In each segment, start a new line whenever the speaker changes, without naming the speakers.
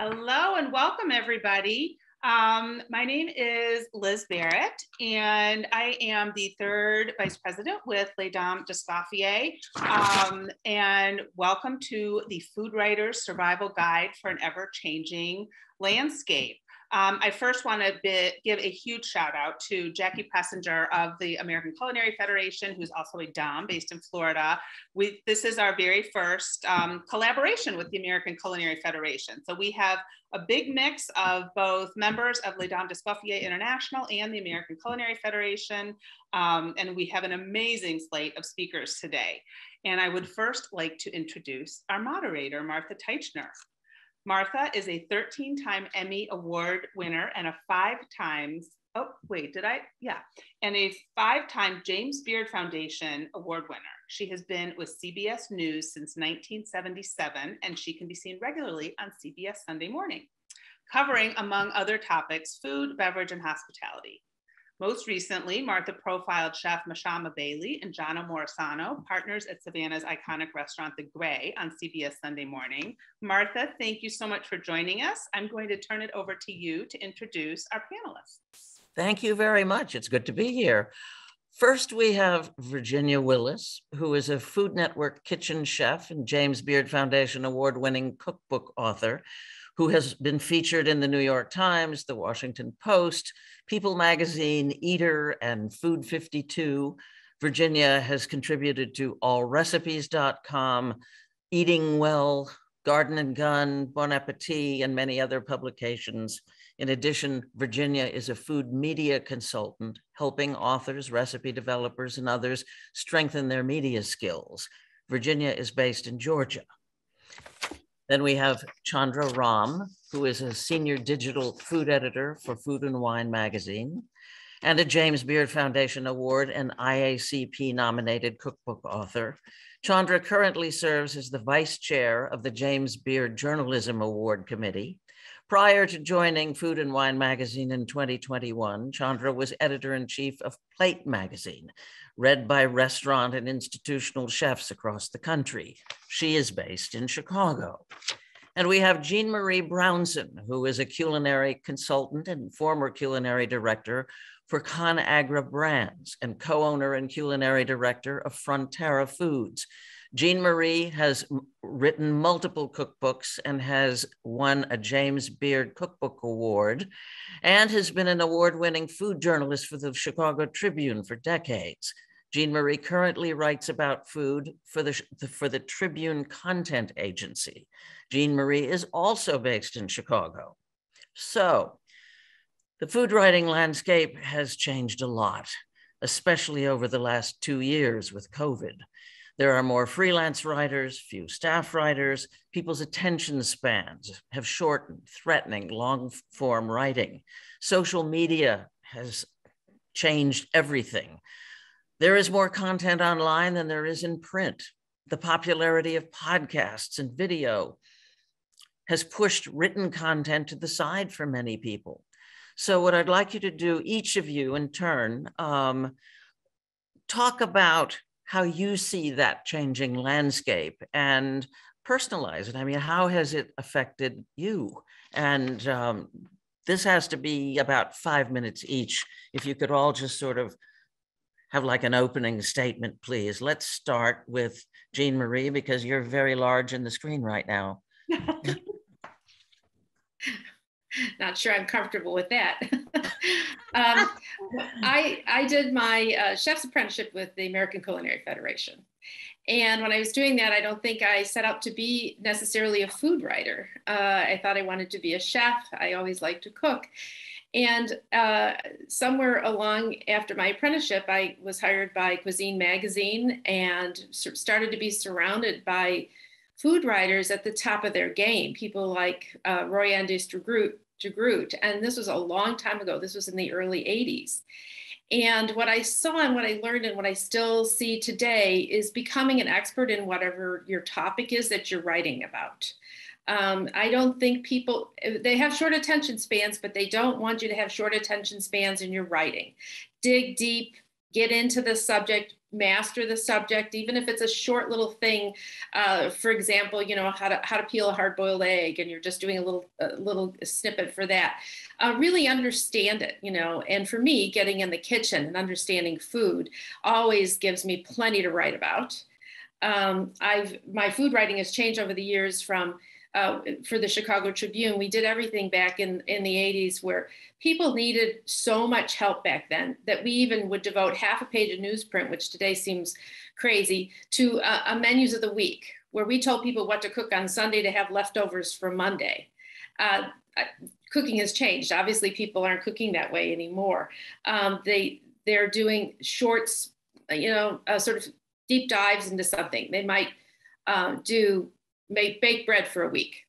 Hello and welcome everybody. Um, my name is Liz Barrett and I am the third vice president with Les Dames d'Escoffier. Um, and welcome to the Food Writers Survival Guide for an Ever Changing Landscape. Um, I first want to give a huge shout out to Jackie Pessinger of the American Culinary Federation, who's also a Dom based in Florida. We, this is our very first um, collaboration with the American Culinary Federation. So we have a big mix of both members of Les Dames d'Escoffier International and the American Culinary Federation. Um, and we have an amazing slate of speakers today. And I would first like to introduce our moderator, Martha Teichner. Martha is a 13 time Emmy Award winner and a five times, oh, wait, did I? Yeah, and a five time James Beard Foundation Award winner. She has been with CBS News since 1977, and she can be seen regularly on CBS Sunday Morning, covering, among other topics, food, beverage, and hospitality. Most recently, Martha profiled chef Mashama Bailey and John Morisano, partners at Savannah's iconic restaurant, The Grey, on CBS Sunday Morning. Martha, thank you so much for joining us. I'm going to turn it over to you to introduce our panelists.
Thank you very much. It's good to be here. First, we have Virginia Willis, who is a Food Network kitchen chef and James Beard Foundation award winning cookbook author who has been featured in the New York Times, the Washington Post, People Magazine, Eater, and Food 52. Virginia has contributed to allrecipes.com, Eating Well, Garden and Gun, Bon Appetit, and many other publications. In addition, Virginia is a food media consultant, helping authors, recipe developers, and others strengthen their media skills. Virginia is based in Georgia. Then we have Chandra Ram, who is a senior digital food editor for Food and Wine magazine and a James Beard Foundation Award and IACP nominated cookbook author. Chandra currently serves as the vice chair of the James Beard Journalism Award Committee. Prior to joining Food and Wine magazine in 2021, Chandra was editor in chief of Plate magazine, read by restaurant and institutional chefs across the country. She is based in Chicago. And we have Jean Marie Brownson, who is a culinary consultant and former culinary director for ConAgra Brands and co owner and culinary director of Frontera Foods. Jean Marie has written multiple cookbooks and has won a James Beard Cookbook Award and has been an award winning food journalist for the Chicago Tribune for decades. Jean Marie currently writes about food for the, for the Tribune Content Agency. Jean Marie is also based in Chicago. So the food writing landscape has changed a lot, especially over the last two years with COVID. There are more freelance writers, few staff writers. People's attention spans have shortened, threatening long form writing. Social media has changed everything. There is more content online than there is in print. The popularity of podcasts and video has pushed written content to the side for many people. So, what I'd like you to do, each of you in turn, um, talk about how you see that changing landscape and personalize it. I mean, how has it affected you? And um, this has to be about five minutes each. If you could all just sort of have like an opening statement, please. Let's start with Jean Marie because you're very large in the screen right now.
Not sure I'm comfortable with that. um, I, I did my uh, chef's apprenticeship with the American Culinary Federation. And when I was doing that, I don't think I set out to be necessarily a food writer. Uh, I thought I wanted to be a chef. I always liked to cook. And uh, somewhere along after my apprenticeship, I was hired by Cuisine Magazine and started to be surrounded by food writers at the top of their game, people like uh, Roy Andries de Groot. And this was a long time ago. This was in the early 80s. And what I saw and what I learned and what I still see today is becoming an expert in whatever your topic is that you're writing about. Um, I don't think people, they have short attention spans, but they don't want you to have short attention spans in your writing. Dig deep, get into the subject master the subject even if it's a short little thing uh, for example you know how to how to peel a hard boiled egg and you're just doing a little a little snippet for that uh, really understand it you know and for me getting in the kitchen and understanding food always gives me plenty to write about um, i've my food writing has changed over the years from uh, for the Chicago Tribune, we did everything back in, in the 80s where people needed so much help back then that we even would devote half a page of newsprint, which today seems crazy, to uh, a menus of the week where we told people what to cook on Sunday to have leftovers for Monday. Uh, cooking has changed. Obviously, people aren't cooking that way anymore. Um, they they're doing shorts, you know, uh, sort of deep dives into something. They might uh, do make bake bread for a week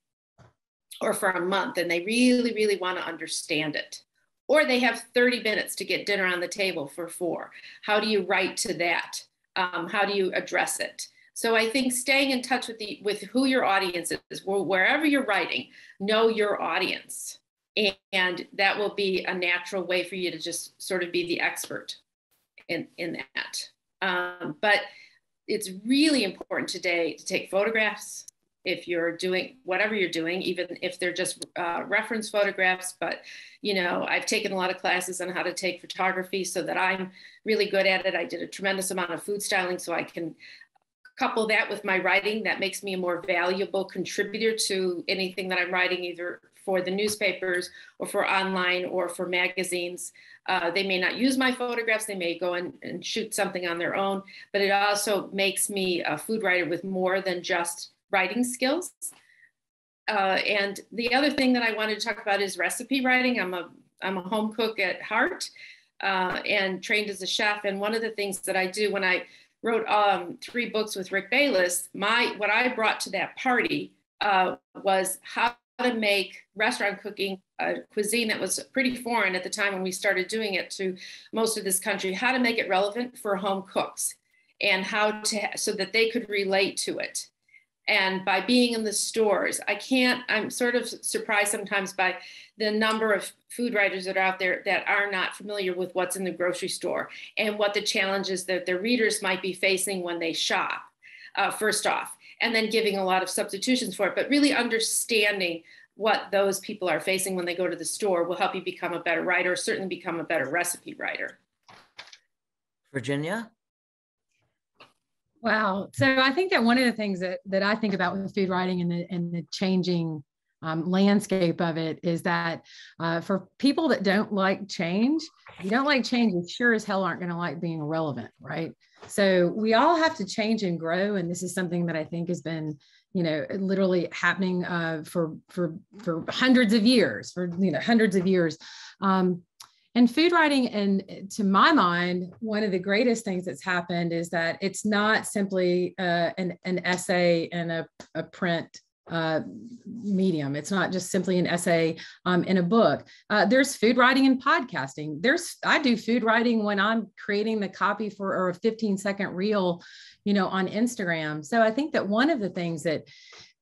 or for a month and they really really want to understand it. Or they have 30 minutes to get dinner on the table for four. How do you write to that? Um, how do you address it? So i think staying in touch with the with who your audience is wherever you're writing know your audience. And that will be a natural way for you to just sort of be the expert in in that. Um, but it's really important today to take photographs if you're doing whatever you're doing, even if they're just uh, reference photographs. But, you know, I've taken a lot of classes on how to take photography so that I'm really good at it. I did a tremendous amount of food styling so I can couple that with my writing. That makes me a more valuable contributor to anything that I'm writing, either for the newspapers or for online or for magazines. Uh, they may not use my photographs, they may go and, and shoot something on their own, but it also makes me a food writer with more than just writing skills. Uh, and the other thing that I wanted to talk about is recipe writing. I'm a I'm a home cook at heart uh, and trained as a chef. And one of the things that I do when I wrote um, three books with Rick Bayless, my what I brought to that party uh, was how to make restaurant cooking a cuisine that was pretty foreign at the time when we started doing it to most of this country, how to make it relevant for home cooks and how to so that they could relate to it and by being in the stores i can't i'm sort of surprised sometimes by the number of food writers that are out there that are not familiar with what's in the grocery store and what the challenges that their readers might be facing when they shop uh, first off and then giving a lot of substitutions for it. But really understanding what those people are facing when they go to the store will help you become a better writer certainly become a better recipe writer.
Virginia
Wow. So I think that one of the things that, that I think about with food writing and the, and the changing um, landscape of it is that uh, for people that don't like change, you don't like change, you sure as hell aren't going to like being relevant, right? So we all have to change and grow. And this is something that I think has been, you know, literally happening uh, for, for, for hundreds of years, for, you know, hundreds of years. Um, and food writing and to my mind one of the greatest things that's happened is that it's not simply uh, an, an essay in a, a print uh, medium. It's not just simply an essay um, in a book. Uh, there's food writing and podcasting. There's I do food writing when I'm creating the copy for or a 15 second reel, you know, on Instagram. So I think that one of the things that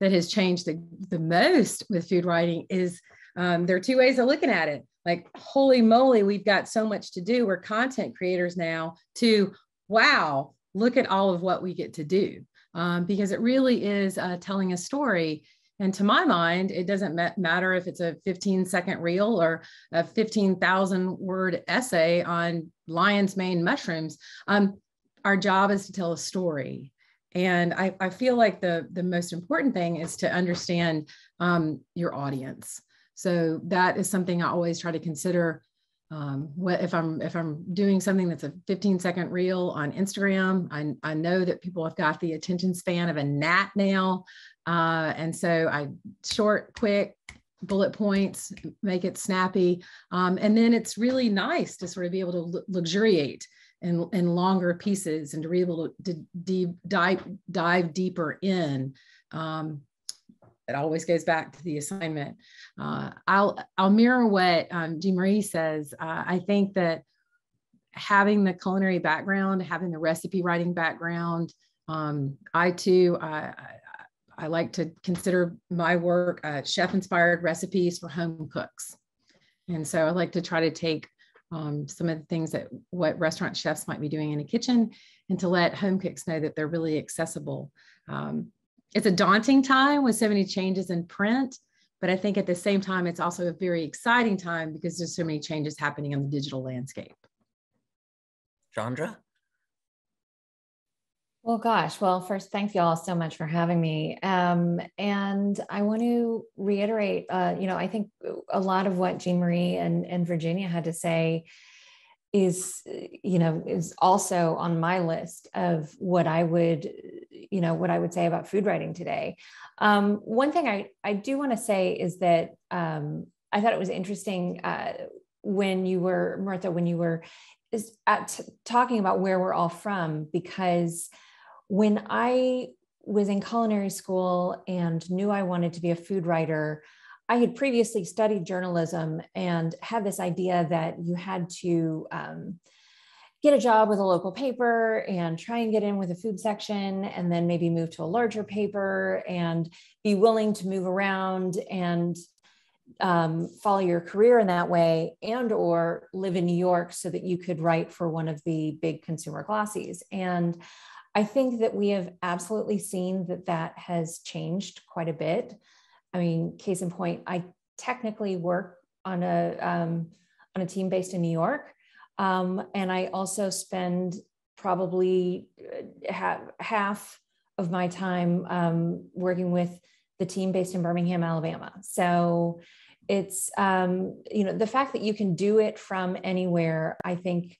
that has changed the, the most with food writing is um, there are two ways of looking at it like holy moly we've got so much to do. We're content creators now to wow look at all of what we get to do. Um, because it really is uh, telling a story. And to my mind it doesn't ma- matter if it's a 15 second reel or a 15000 word essay on lion's mane mushrooms. Um, our job is to tell a story. And I, I, feel like the, the most important thing is to understand um, your audience so that is something I always try to consider. Um, what if I'm if I'm doing something that's a 15 second reel on Instagram, I, I know that people have got the attention span of a gnat now, uh, and so I short, quick, bullet points, make it snappy, um, and then it's really nice to sort of be able to luxuriate in, in longer pieces and to be able to, to deep, dive dive deeper in. Um, it always goes back to the assignment. Uh, I'll I'll mirror what um, Jean Marie says. Uh, I think that having the culinary background, having the recipe writing background, um, I too I, I, like to consider my work uh, chef inspired recipes for home cooks, and so I like to try to take um, some of the things that what restaurant chefs might be doing in a kitchen and to let home cooks know that they're really accessible. Um, it's a daunting time with so many changes in print, but I think at the same time, it's also a very exciting time because there's so many changes happening on the digital landscape.
Chandra?
Well, gosh. Well, first, thank you all so much for having me. Um, and I want to reiterate, uh, you know, I think a lot of what Jean Marie and, and Virginia had to say is, you know, is also on my list of what I would, you know, what I would say about food writing today. Um, one thing I, I do want to say is that um, I thought it was interesting uh, when you were, Martha, when you were is at talking about where we're all from, because when I was in culinary school and knew I wanted to be a food writer, I had previously studied journalism and had this idea that you had to um, get a job with a local paper and try and get in with a food section and then maybe move to a larger paper and be willing to move around and um, follow your career in that way and or live in new york so that you could write for one of the big consumer glossies and I think that we have absolutely seen that that has changed quite a bit. I mean, case in point, I technically work on a um, on a team based in New York, um, and I also spend probably uh, half half of my time um, working with the team based in Birmingham, Alabama. So it's um, you know the fact that you can do it from anywhere, I think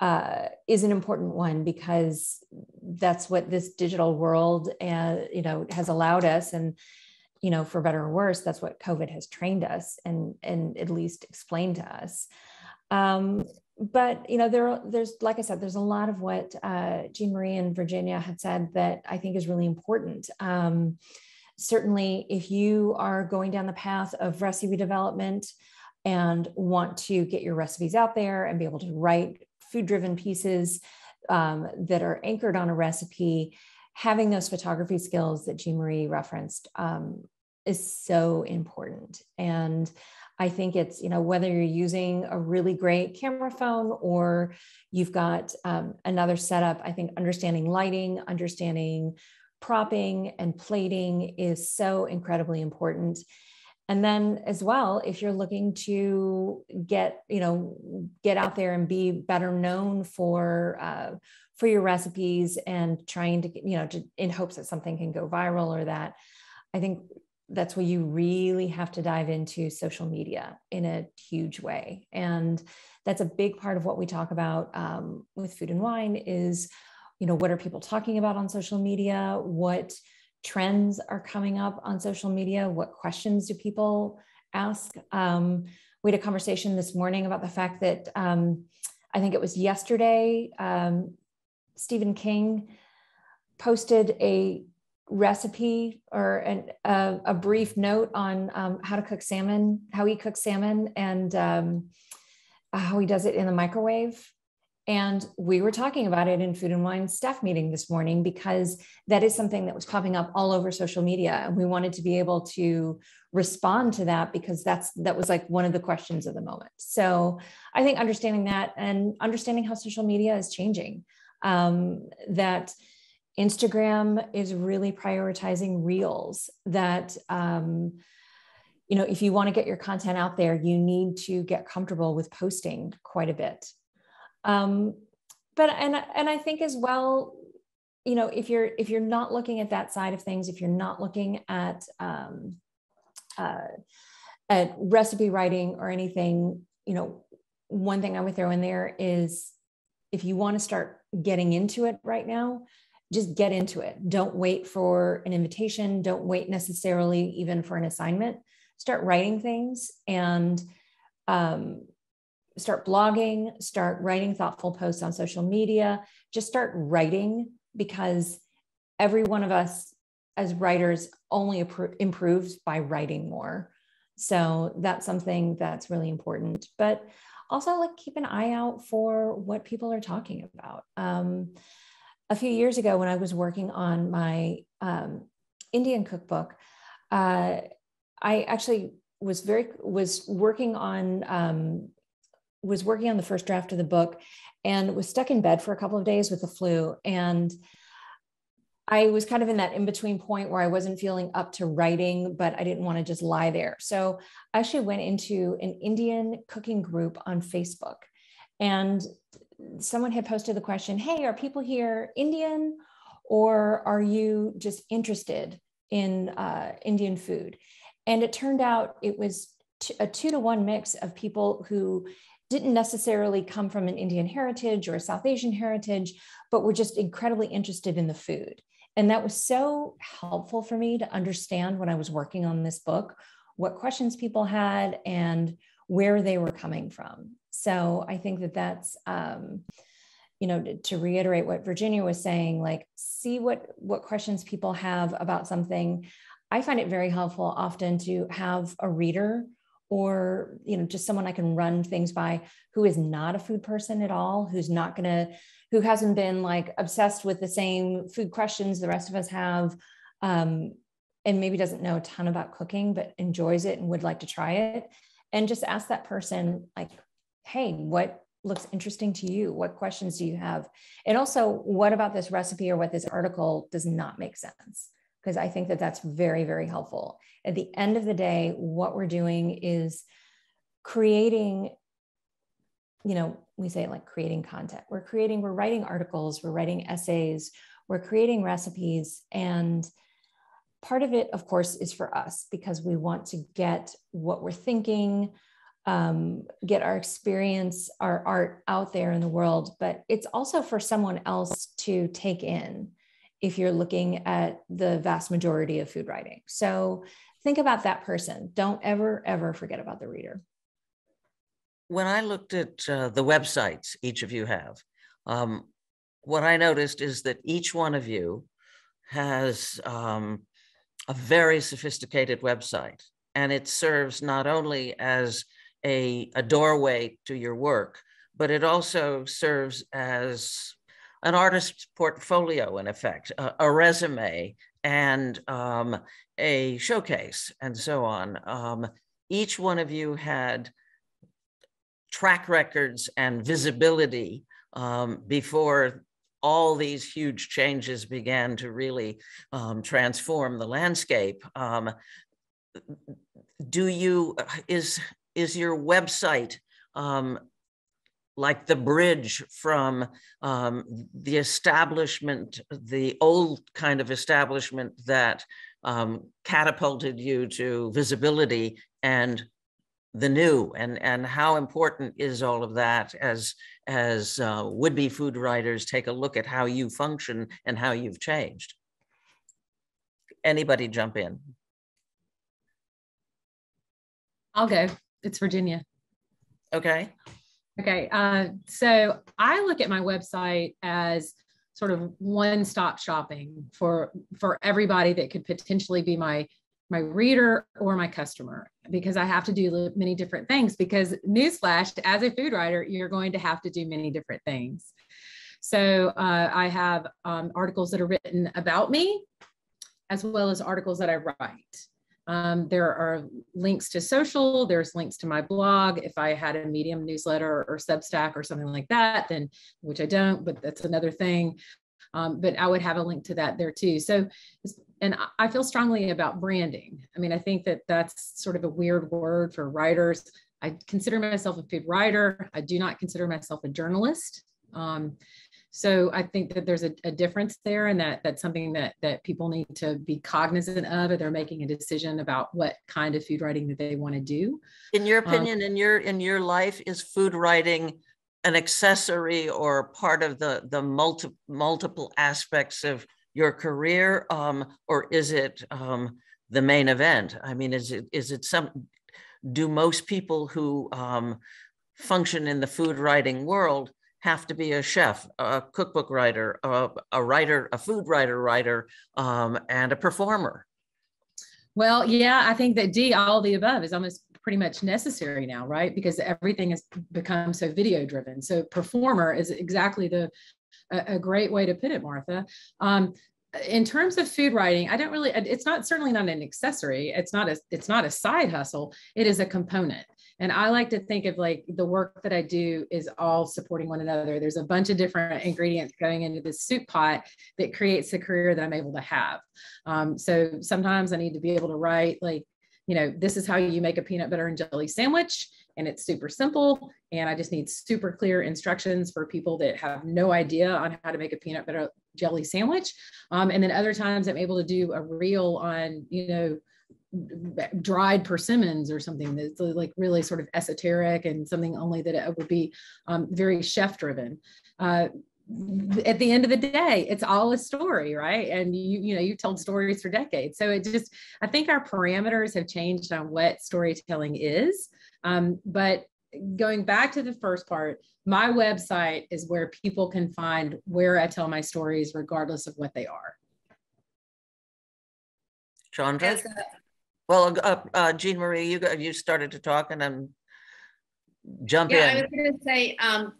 uh, is an important one because that's what this digital world uh, you know has allowed us and you know for better or worse that's what covid has trained us and and at least explained to us. Um, but you know there there's like i said there's a lot of what uh, jean marie and virginia had said that i think is really important. Um, certainly if you are going down the path of recipe development and want to get your recipes out there and be able to write food driven pieces um, that are anchored on a recipe, having those photography skills that Jean Marie referenced um, is so important. And I think it's, you know, whether you're using a really great camera phone or you've got um, another setup, I think understanding lighting, understanding propping and plating is so incredibly important and then as well if you're looking to get you know get out there and be better known for uh, for your recipes and trying to you know to, in hopes that something can go viral or that i think that's where you really have to dive into social media in a huge way and that's a big part of what we talk about um, with food and wine is you know what are people talking about on social media what trends are coming up on social media? What questions do people ask? Um, we had a conversation this morning about the fact that um, I think it was yesterday, um, Stephen King posted a recipe or an, a, a, brief note on um, how to cook salmon, how he cooks salmon, and um, how he does it in the microwave. And we were talking about it in Food and Wine staff meeting this morning because that is something that was popping up all over social media. And we wanted to be able to respond to that because that's that was like one of the questions of the moment. So I think understanding that and understanding how social media is changing, um, that Instagram is really prioritizing reels, that um, you know, if you want to get your content out there, you need to get comfortable with posting quite a bit. Um, but and and I think as well, you know, if you're if you're not looking at that side of things, if you're not looking at um, uh, at recipe writing or anything, you know, one thing I would throw in there is if you want to start getting into it right now, just get into it. Don't wait for an invitation. Don't wait necessarily even for an assignment. Start writing things and um, start blogging, start writing thoughtful posts on social media, just start writing because every one of us as writers only improves by writing more. So that's something that's really important. But also, like, keep an eye out for what people are talking about. Um, a few years ago, when I was working on my um, Indian cookbook, uh, I actually was very was working on um, was working on the first draft of the book and was stuck in bed for a couple of days with the flu. And I was kind of in that in between point where I wasn't feeling up to writing, but I didn't want to just lie there. So I actually went into an Indian cooking group on Facebook. And someone had posted the question Hey, are people here Indian or are you just interested in uh, Indian food? And it turned out it was t- a two to one mix of people who didn't necessarily come from an Indian heritage or a South Asian heritage, but were just incredibly interested in the food. And that was so helpful for me to understand when I was working on this book what questions people had and where they were coming from. So I think that that's, um, you know, to, to reiterate what Virginia was saying, like see what what questions people have about something. I find it very helpful often to have a reader or you know just someone i can run things by who is not a food person at all who's not going to who hasn't been like obsessed with the same food questions the rest of us have um, and maybe doesn't know a ton about cooking but enjoys it and would like to try it and just ask that person like hey what looks interesting to you what questions do you have and also what about this recipe or what this article does not make sense because i think that that's very very helpful at the end of the day what we're doing is creating you know, we say like creating content. We're creating, we're writing articles, we're writing essays, we're creating recipes. And part of it, of course, is for us because we want to get what we're thinking, um, get our experience, our art out there in the world. But it's also for someone else to take in if you're looking at the vast majority of food writing. So think about that person. Don't ever, ever forget about the reader
when I looked at uh, the websites each of you have, um, what I noticed is that each one of you has um, a very sophisticated website, and it serves not only as a, a doorway to your work, but it also serves as an artist's portfolio, in effect, a, a resume, and um, a showcase, and so on. Um, each one of you had track records and visibility um, before all these huge changes began to really um, transform the landscape. Um, do you, is, is your website um, like the bridge from um, the establishment, the old kind of establishment that um, catapulted you to visibility and the new. And and how important is all of that as as uh, would-be food writers take a look at how you function and how you've changed? Anybody jump in?
I'll go it's virginia
okay
okay uh, so i look at my website as sort of one-stop shopping for for everybody that could potentially be my my reader or my customer because I have to do many different things. Because, newsflash, as a food writer, you're going to have to do many different things. So, uh, I have um, articles that are written about me as well as articles that I write. Um, there are links to social, there's links to my blog. If I had a Medium newsletter or Substack or something like that, then which I don't, but that's another thing. Um, but I would have a link to that there too. So and I feel strongly about branding. I mean, I think that that's sort of a weird word for writers. I consider myself a food writer. I do not consider myself a journalist. Um, so I think that there's a, a, difference there, and that that's something that that people need to be cognizant of if they're making a decision about what kind of food writing that they want to do.
In your um, opinion, um, in your in your life, is food writing an accessory or part of the the multi, multiple aspects of your career, um, or is it um, the main event? I mean, is it is it some? Do most people who um, function in the food writing world have to be a chef, a cookbook writer, a, a writer, a food writer, writer, um, and a performer?
Well, yeah, I think that D, all the above, is almost pretty much necessary now, right? Because everything has become so video driven. So performer is exactly the a, a great way to put it, Martha. Um, in terms of food writing, I don't really, it's not certainly not an accessory. It's not a, it's not a side hustle. It is a component. And I like to think of like the work that I do is all supporting one another. There's a bunch of different ingredients going into this soup pot that creates the career that I'm able to have. Um, so sometimes I need to be able to write like, you know, this is how you make a peanut butter and jelly sandwich and it's super simple. And I just need super clear instructions for people that have no idea on how to make a peanut butter jelly sandwich. Um, and then other times I'm able to do a reel on, you know, dried persimmons or something that's like really sort of esoteric and something only that it would be um, very chef driven. Uh, at the end of the day it's all a story right? And you you know you've told stories for decades. So it just i think our parameters have changed on what storytelling is. Um, but going back to the first part my website is where people can find where i tell my stories regardless of what they are.
Chandra well, uh, uh, Jean Marie, you got, you started to talk and then jump
yeah,
in.
I was going to say, um,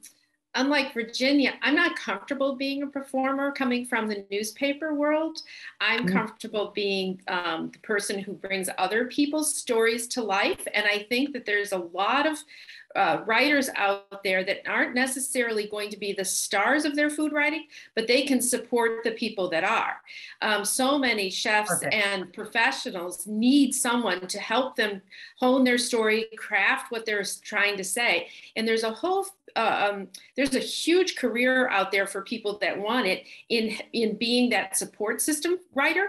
unlike Virginia, I'm not comfortable being a performer coming from the newspaper world. I'm mm-hmm. comfortable being um, the person who brings other people's stories to life. And I think that there's a lot of uh, writers out there that aren't necessarily going to be the stars of their food writing, but they can support the people that are. Um, so many chefs okay. and professionals need someone to help them hone their story, craft what they're trying to say. And there's a whole uh, um, there's a huge career out there for people that want it in in being that support system writer.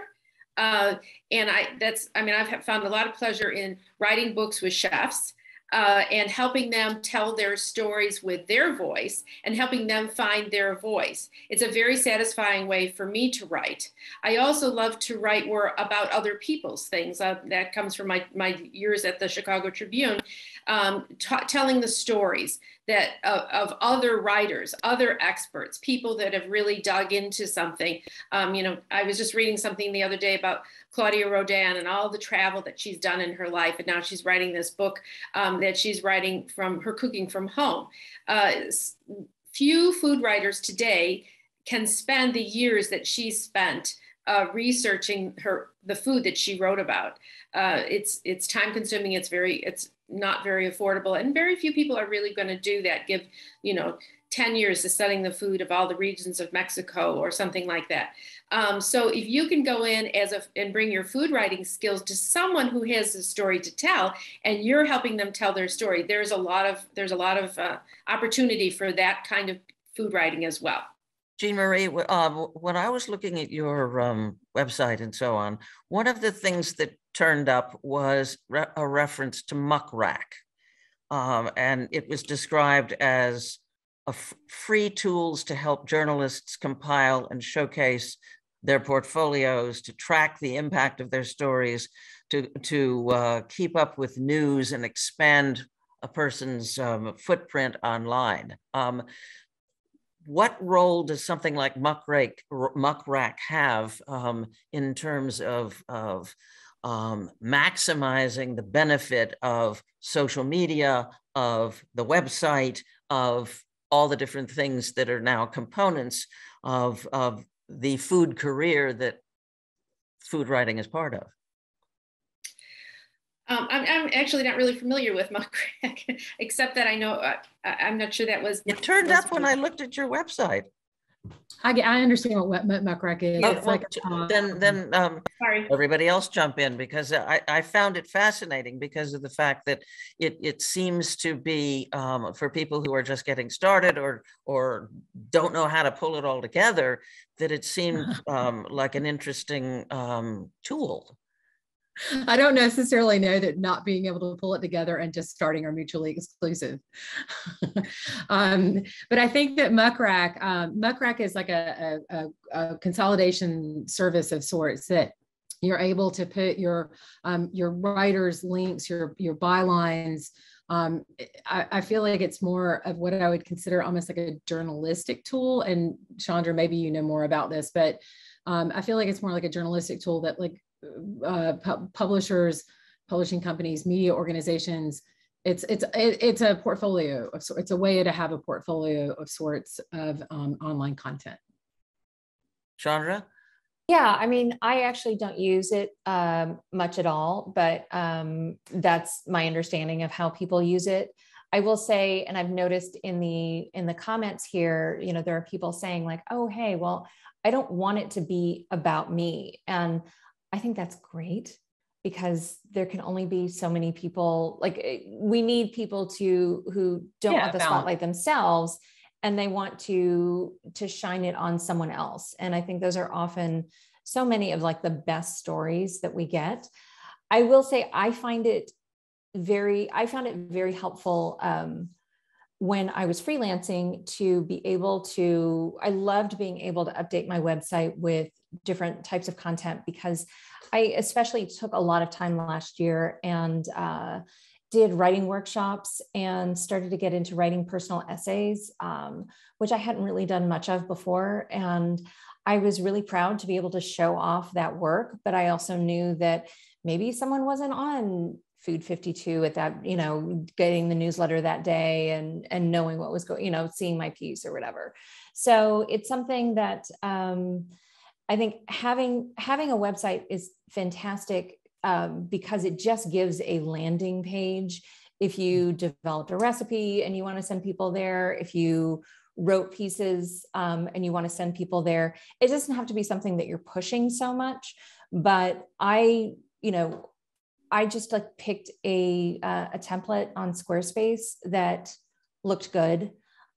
Uh, and I that's I mean I've found a lot of pleasure in writing books with chefs uh, and helping them tell their stories with their voice and helping them find their voice. It's a very satisfying way for me to write. I also love to write more about other people's things. Uh, that comes from my, my years at the Chicago Tribune, um, t- telling the stories that uh, of other writers, other experts, people that have really dug into something. Um, you know, I was just reading something the other day about Claudia Roden and all the travel that she's done in her life. And now she's writing this book um, that she's writing from her cooking from home. Uh, few food writers today can spend the years that she spent uh, researching her the food that she wrote about. Uh, it's it's time consuming. It's very it's not very affordable, and very few people are really going to do that. Give you know 10 years to studying the food of all the regions of Mexico or something like that. Um, so if you can go in as a and bring your food writing skills to someone who has a story to tell, and you're helping them tell their story, there's a lot of there's a lot of uh, opportunity for that kind of food writing as well.
Jean Marie, uh, when I was looking at your um, website and so on, one of the things that turned up was re a reference to Muck Rack. Um, and it was described as a free tools to help journalists compile and showcase their portfolios, to track the impact of their stories, to, to uh, keep up with news and expand a person's um, footprint online. Um, what role does something like Muck Rack, Muckrack have um, in terms of, of um, maximizing the benefit of social media, of the website, of all the different things that are now components of, of the food career that food writing is part of?
Um, I'm, I'm, actually not really familiar with Muck Rack, except that I know, uh, I'm not sure that was.
It turned up when I looked at your website.
I, I understand what Muck Rack is.
Oh, well, like, uh, then then um,
sorry.
everybody else jump in because I, I found it fascinating because of the fact that it it seems to be um, for people who are just getting started or or don't know how to pull it all together that it seemed um, like an interesting um, tool.
I don't necessarily know that not being able to pull it together and just starting are mutually exclusive. um, but I think that Muck Rack, um, Muck Rack is like a, a, a, consolidation service of sorts that you're able to put your um, your writers links, your your bylines. Um, I, I, feel like it's more of what I would consider almost like a journalistic tool. And Chandra, maybe you know more about this, but um, I feel like it's more like a journalistic tool that like uh, pu publishers, publishing companies, media organizations. It's it's it's a portfolio of sorts. It's a way to have a portfolio of sorts of um, online content.
Chandra.
Yeah, I mean, I actually don't use it um, much at all, but um, that's my understanding of how people use it. I will say, and I've noticed in the in the comments here, you know, there are people saying like, "Oh, hey, well, I don't want it to be about me," and I think that's great because there can only be so many people. Like, eh, we need people to who don't yeah, want the spotlight themselves and they want to to shine it on someone else and i think those are often so many of like the best stories that we get i will say i find it very i found it very helpful um, when i was freelancing to be able to i loved being able to update my website with different types of content because i especially took a lot of time last year and uh, did writing workshops and started to get into writing personal essays, um, which I hadn't really done much of before. And I was really proud to be able to show off that work. But I also knew that maybe someone wasn't on Food 52 at that, you know, getting the newsletter that day and and knowing what was going, you know, seeing my piece or whatever. So it's something that um, I think having having a website is fantastic um, because it just gives a landing page. If you developed a recipe and you want to send people there, if you wrote pieces um, and you want to send people there, it doesn't have to be something that you're pushing so much. But I, you know, I just like picked a uh, a template on Squarespace that looked good.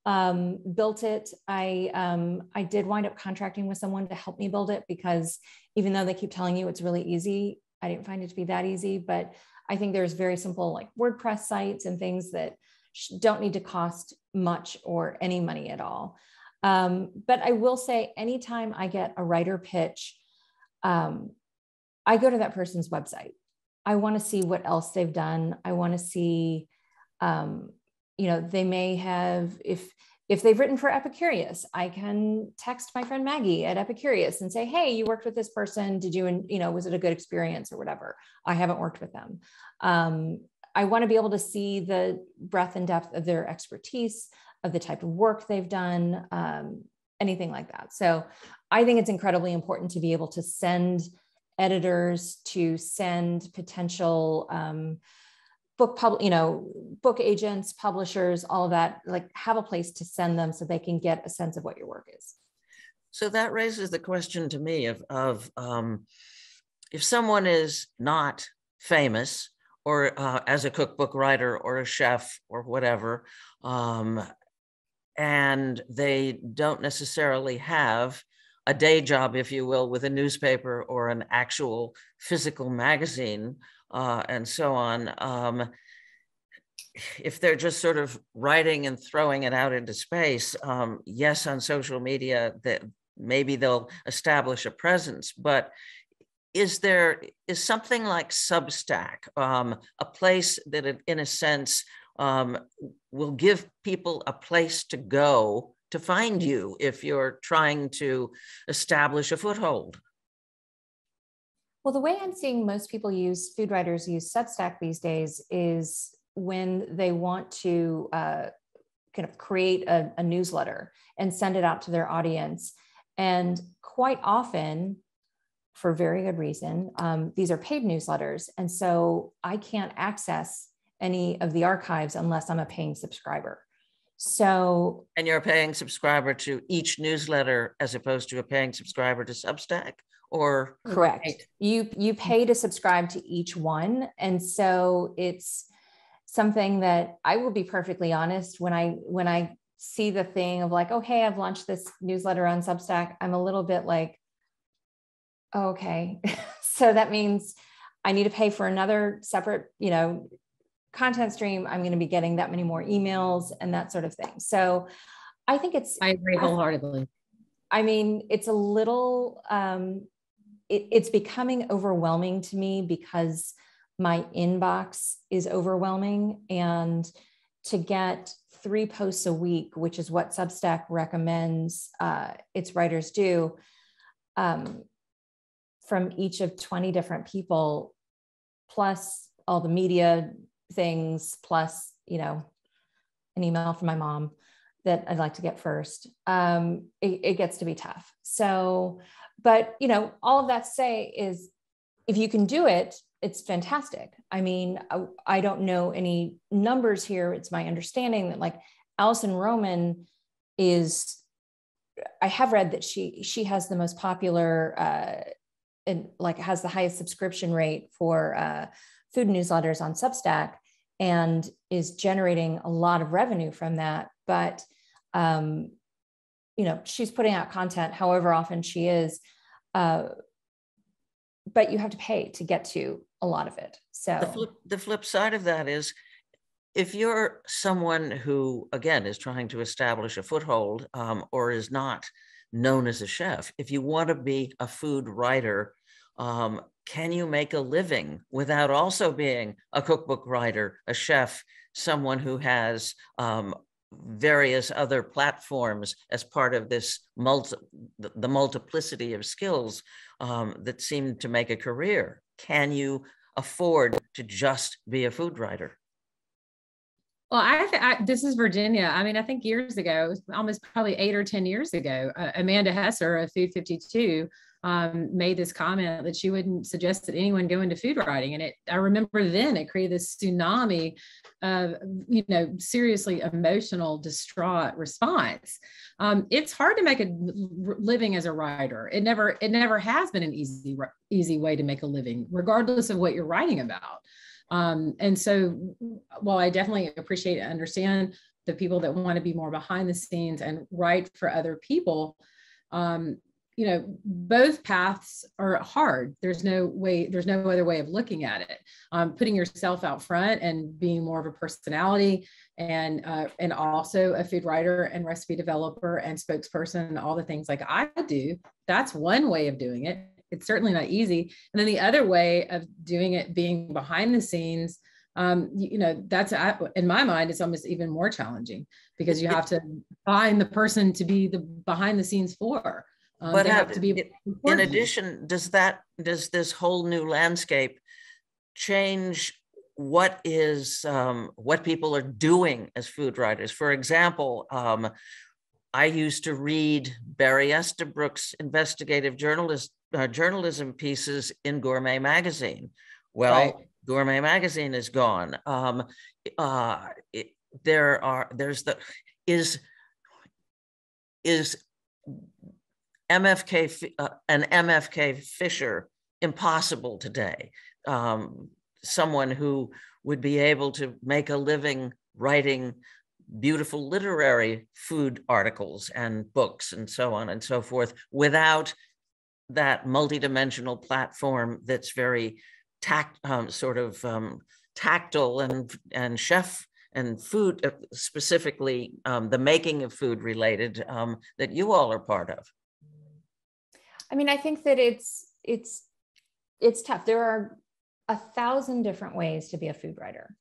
Um, built it. I um, I did wind up contracting with someone to help me build it because even though they keep telling you it's really easy, I didn't find it to be that easy, but I think there's very simple like WordPress sites and things that don't need to cost much or any money at all. Um, but I will say, anytime I get a writer pitch, um, I go to that person's website. I want to see what else they've done. I want to see, um, you know, they may have, if if they've written for Epicurious, I can text my friend Maggie at Epicurious and say, "Hey, you worked with this person. Did you, and you know, was it a good experience or whatever?" I haven't worked with them. Um, I want to be able to see the breadth and depth of their expertise, of the type of work they've done, um, anything like that. So, I think it's incredibly important to be able to send editors, to send potential um, book pub, you know, book agents, publishers, all of that, like have a place to send them so they can get a sense of what your work is.
So that raises the question to me of, of um, if someone is not famous or uh, as a cookbook writer or a chef or whatever, um, and they don't necessarily have a day job, if you will, with a newspaper or an actual physical magazine, uh, and so on. Um, if they're just sort of writing and throwing it out into space, um, yes, on social media, that maybe they'll establish a presence, but is there is something like Substack um, a place that, in a sense, um, will give people a place to go to find you if you're trying to establish a foothold?
Well, the way I'm seeing most people use food writers use Substack these days is when they want to uh, kind of create a, a newsletter and send it out to their audience. And quite often, for very good reason, um, these are paid newsletters. And so I can't access any of the archives unless I'm a paying subscriber. So,
and you're a paying subscriber to each newsletter as opposed to a paying subscriber to Substack? or
correct right. you you mm-hmm. pay to subscribe to each one and so it's something that i will be perfectly honest when i when i see the thing of like "Oh, hey, i've launched this newsletter on substack i'm a little bit like oh, okay so that means i need to pay for another separate you know content stream i'm going to be getting that many more emails and that sort of thing. So i think it's
i agree wholeheartedly.
I mean, it's a little um, it, it's becoming overwhelming to me because my inbox is overwhelming and to get three posts a week which is what substack recommends uh, its writers do um, from each of 20 different people plus all the media things plus you know an email from my mom that i'd like to get first um, it, it gets to be tough so but you know, all of that to say is if you can do it, it's fantastic. I mean, I, I don't know any numbers here. It's my understanding that like Alison Roman is I have read that she she has the most popular uh, and like has the highest subscription rate for uh, food newsletters on Substack and is generating a lot of revenue from that. But um, you know, she's putting out content however often she is. Uh, but you have to pay to get to a lot of it. So
the flip, the flip side of that is if you're someone who, again, is trying to establish a foothold um, or is not known as a chef, if you want to be a food writer, um, can you make a living without also being a cookbook writer, a chef, someone who has um, various other platforms as part of this multi, the multiplicity of skills um, that seem to make a career? Can you afford to just be a food writer?
Well, I, th- I, this is Virginia. I mean, I think years ago, almost probably eight or ten years ago, uh, Amanda Hesser of Food 52 um, made this comment that she wouldn't suggest that anyone go into food writing, and it. I remember then it created this tsunami of you know seriously emotional, distraught response. Um, it's hard to make a living as a writer. It never it never has been an easy easy way to make a living, regardless of what you're writing about. Um, and so while I definitely appreciate and understand the people that want to be more behind the scenes and write for other people, um, you know, both paths are hard. There's no way, there's no other way of looking at it. Um, putting yourself out front and being more of a personality and uh, and also a food writer and recipe developer and spokesperson and all the things like I do. That's one way of doing it it's certainly not easy. And then the other way of doing it being behind the scenes, um, you, you, know, that's in my mind, it's almost even more challenging because you have to find the person to be the behind the scenes for.
But have, to be in addition, does that does this whole new landscape change what is um, what people are doing as food writers? For example, um, I used to read Barry Estabrook's investigative journalist uh, journalism pieces in Gourmet Magazine. Well, right. Gourmet Magazine is gone. Um, uh, it, there are there's the is is MFK uh, an MFK Fisher impossible today. Um, someone who would be able to make a living writing beautiful literary food articles and books and so on and so forth without that multidimensional platform that's very tact, um, sort of um, tactile and and chef and food uh, specifically um, the making of food related um, that you all are part of.
I mean, I think that it's it's it's tough. There are a thousand different ways to be a food writer,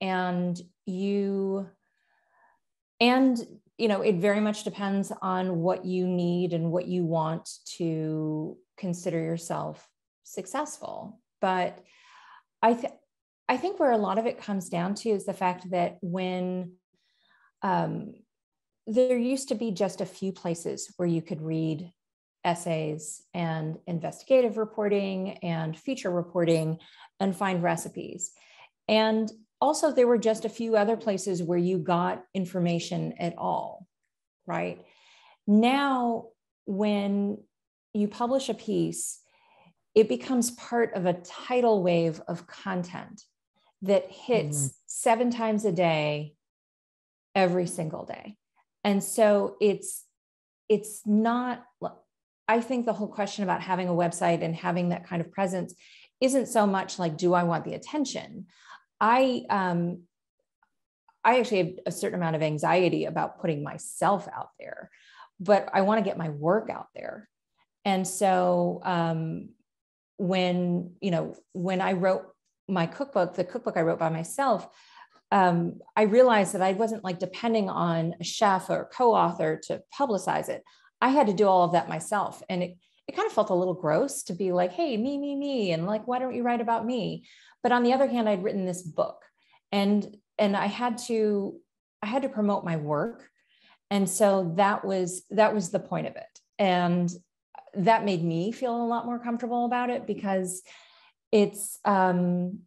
and you and you know it very much depends on what you need and what you want to consider yourself successful but i th- i think where a lot of it comes down to is the fact that when um, there used to be just a few places where you could read essays and investigative reporting and feature reporting and find recipes. And also there were just a few other places where you got information at all right? Now when you publish a piece it becomes part of a tidal wave of content that hits mm-hmm. seven times a day every single day. And so it's it's not i think the whole question about having a website and having that kind of presence isn't so much like do i want the attention I um, I actually have a certain amount of anxiety about putting myself out there, but I want to get my work out there. And so um, when you know when I wrote my cookbook, the cookbook I wrote by myself, um, I realized that I wasn't like depending on a chef or co-author to publicize it. I had to do all of that myself, and it it kind of felt a little gross to be like, hey, me, me, me, and like, why don't you write about me? But on the other hand, I'd written this book and and I had to I had to promote my work. And so that was that was the point of it. And that made me feel a lot more comfortable about it because it's um,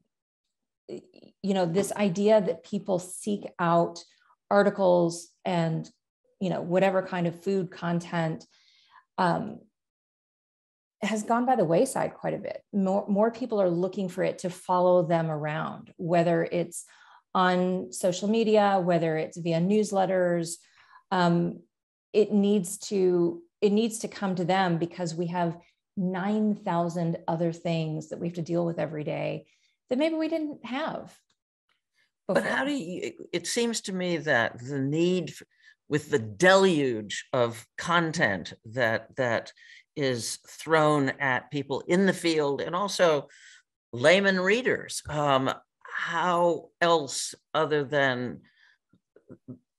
you know this idea that people seek out articles and you know whatever kind of food content um, has gone by the wayside quite a bit more, more people are looking for it to follow them around whether it's on social media whether it's via newsletters um, it needs to it needs to come to them because we have 9000 other things that we have to deal with every day that maybe we didn't have
before. But how do you, it seems to me that the need with the deluge of content that that is thrown at people in the field and also layman readers, um, how else other than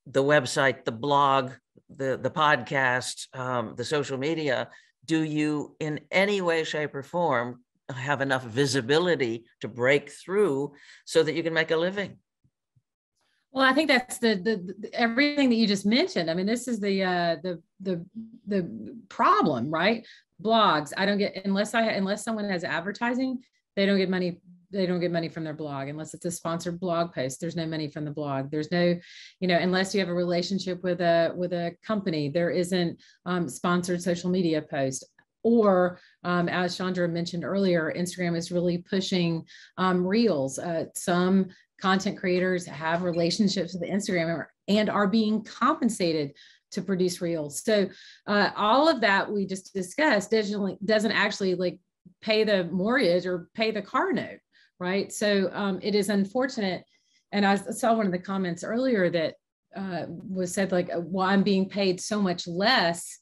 the website, the blog, the, the podcast, um, the social media, do you in any way, shape, or form have enough visibility to break through so that you can make a living?
Well, I think that's the, the, the everything that you just mentioned. I mean, this is the uh, the the the problem, right? Blogs. I don't get unless I unless someone has advertising, they don't get money. They don't get money from their blog unless it's a sponsored blog post. There's no money from the blog. There's no, you know, unless you have a relationship with a with a company, there isn't um, sponsored social media post or um, as Chandra mentioned earlier, Instagram is really pushing um, reels. Uh, some content creators have relationships with Instagram and are being compensated to produce reels. So uh, all of that we just discussed doesn't, doesn't actually like pay the mortgage or pay the car note, right? So um, it is unfortunate. And I saw one of the comments earlier that uh, was said like, well, I'm being paid so much less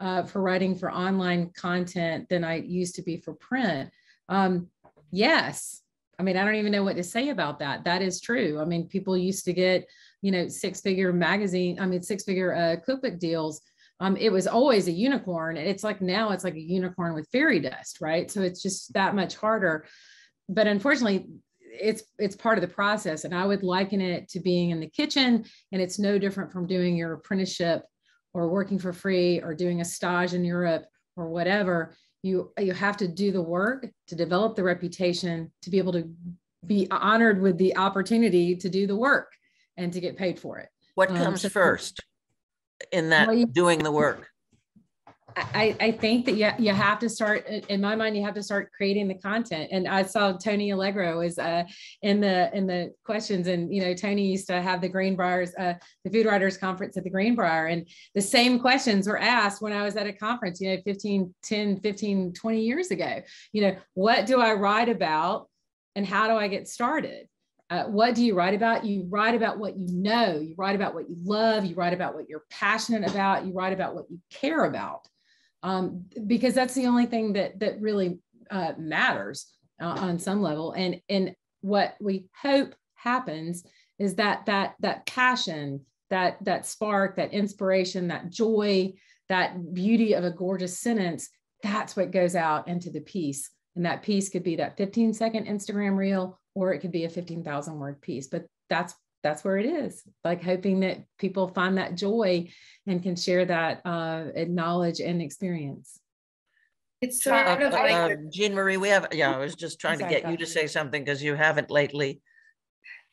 uh, for writing for online content than I used to be for print. Um, yes, I mean, I don't even know what to say about that. That is true. I mean, people used to get, you know, six figure magazine, I mean, six figure uh, cookbook deals. Um, it was always a unicorn. It's like now it's like a unicorn with fairy dust, right? So it's just that much harder. But unfortunately, it's it's part of the process. And I would liken it to being in the kitchen, and it's no different from doing your apprenticeship or working for free or doing a stage in Europe or whatever you you have to do the work to develop the reputation to be able to be honored with the opportunity to do the work and to get paid for it.
What um, comes um, so first in that well, you, doing the work
I, I think that you, you have to start in my mind you have to start creating the content and i saw Toni Allegra was uh, in the in the questions and you know Toni used to have the greenbriers uh, the food writers conference at the greenbrier and the same questions were asked when i was at a conference you know 15 10 15 20 years ago you know what do i write about and how do i get started uh, what do you write about? You write about what you know. You write about what you love. You write about what you're passionate about. You write about what you care about um, because that's the only thing that that really uh, matters uh, on some level. And and what we hope happens is that that that passion, that that spark, that inspiration, that joy, that beauty of a gorgeous sentence, that's what goes out into the piece. And that piece could be that 15 second Instagram reel, or it could be a 15,000 word piece. But that's that's where it is like hoping that people find that joy and can share that uh, knowledge and experience.
It's sort of like uh,
jean marie we have yeah i was just trying to get you to say something because you haven't lately.